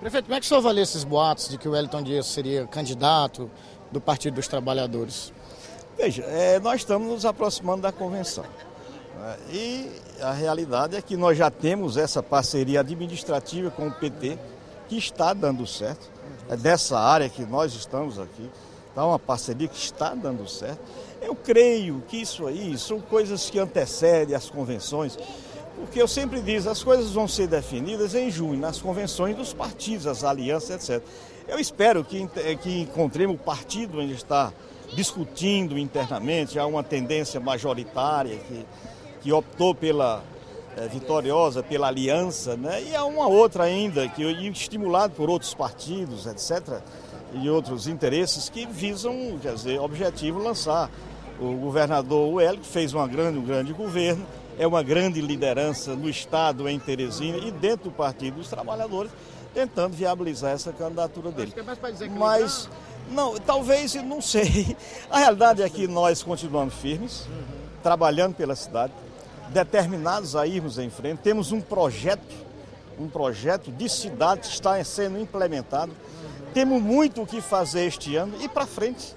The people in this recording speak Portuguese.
Prefeito, como é que o senhor avalia esses boatos de que o Wellington Dias seria candidato do Partido dos Trabalhadores? Veja, é, nós estamos nos aproximando da convenção. Né? E a realidade é que nós já temos essa parceria administrativa com o PT, que está dando certo. É dessa área que nós estamos aqui. Está uma parceria que está dando certo. Eu creio que isso aí são coisas que antecedem as convenções, porque eu sempre digo, as coisas vão ser definidas em junho, nas convenções dos partidos, as alianças, etc. Eu espero que, que encontremos o partido onde está discutindo internamente, há uma tendência majoritária que, que optou pela é, vitoriosa, pela aliança, né? e há uma outra ainda, que estimulado por outros partidos, etc., e outros interesses que visam, quer dizer, objetivo lançar o governador Wellington fez uma grande, um grande governo, é uma grande liderança no Estado, em Teresina e dentro do Partido dos Trabalhadores, tentando viabilizar essa candidatura dele. É Mas, não, talvez, não sei. A realidade é que nós continuamos firmes, trabalhando pela cidade, determinados a irmos em frente. Temos um projeto, um projeto de cidade que está sendo implementado. Temos muito o que fazer este ano e para frente